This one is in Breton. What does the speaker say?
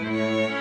Thank.